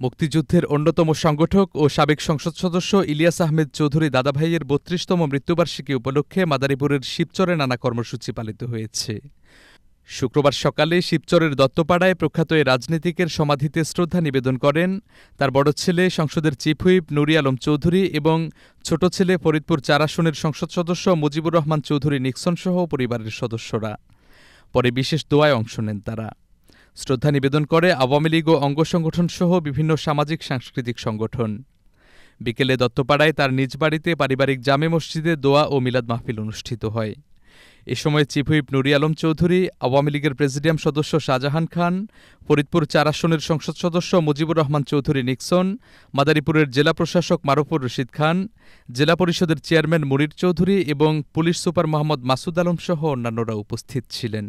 মুক্তিযুদ্ধের অন্যতম সংগঠক ও সাবেক সংসদ সদস্য ইলিয়াস আহমেদ চৌধুরী দাদাভাইয়ের বত্রিশতম মৃত্যুবার্ষিকী উপলক্ষে মাদারীপুরের শিবচরে নানা কর্মসূচি পালিত হয়েছে। শুক্রবার সকালে শিবচরের দত্তপাড়ায় প্রখ্যাত এই রাজনীতিকের সমাধিতে শ্রদ্ধা নিবেদন করেন তার বড় ছেলে, সংসদের চিফ হুইপ নুরি আলম চৌধুরী এবং ছোট ছেলে ফরিদপুর চার আসনের সংসদ সদস্য মুজিবুর রহমান চৌধুরী নিক্সন সহ পরিবারের সদস্যরা। পরে বিশেষ দোয়ায় অংশ নেন তারা। শ্রদ্ধা নিবেদন করে আওয়ামী লীগ ও অঙ্গ সংগঠন সহ বিভিন্ন সামাজিক সাংস্কৃতিক সংগঠন। বিকেলে দত্তপাড়ায় তার নিজ বাড়িতে পারিবারিক জামে মসজিদে দোয়া ও মিলাদ মাহফিল অনুষ্ঠিত হয়। এ সময় চিফ হুইপ নুরি আলম চৌধুরী, আওয়ামী লীগের প্রেসিডিয়াম সদস্য শাহজাহান খান, ফরিদপুর চার আসনের সংসদ সদস্য মুজিবুর রহমান চৌধুরী নিক্সন, মাদারীপুরের জেলা প্রশাসক মারুফুর রশিদ খান, জেলা পরিষদের চেয়ারম্যান মুরির চৌধুরী এবং পুলিশ সুপার মোহাম্মদ মাসুদ আলম সহ অন্যান্যরা উপস্থিত ছিলেন।